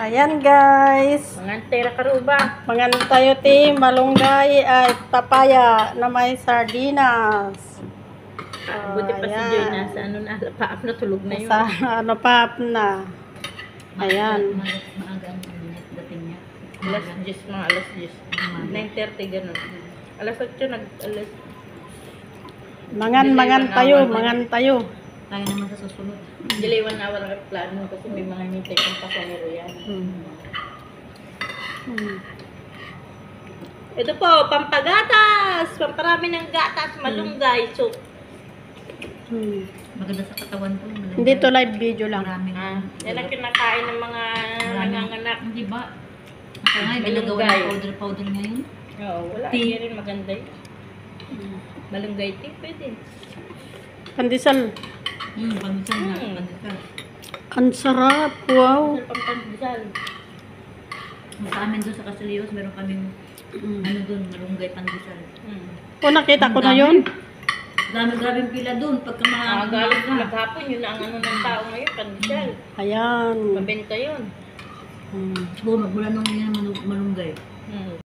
Ayan guys. Mga tera karuba. Mangan tayo ti malunggay at papaya na may sardinas. Oh, Buti pa si ayan. Joy nasa ano na, paap na tulog na yun. Sa ano pa na. Ayan. Maaga ang dating niya. Alas 10, mga alas 10. 9.30 ganun. Alas 8 nag, alas, Mangan mangan tayo, mangan tayo. Tayo naman sa susunod. delay one hour ang plano kasi may mga hintay pang pasahero yan. Hmm. Hmm. Ito po, pampagatas! Pamparami ng gatas, malunggay. So, Hmm. Maganda sa katawan ko. maganda. Hindi to live video lang. Maraming. ah, yan ang kinakain ng mga nanganganak. Hindi ba? Ako nga, Malunggay. ginagawa ng powder-powder ngayon. Oo, wala. Hindi rin maganda yun. Malunggay tea, pwede. Pandesal. Hmm, pandesal. Hmm. Pandesal. Ang sarap. Wow. Ano pang pandesal? Sa amin doon sa Casilios, meron kaming Hmm. ano doon, malunggay pandesal. Hmm. O nakita ko na Ang yun. Dami-dami pila doon. Pagka mga Ah, galing umaga. maghapon, yun ang ano ng tao ngayon, pandesal. Ayan. Mabenta yun. Hmm. Oo, magmula nung yun ang malunggay. Hmm.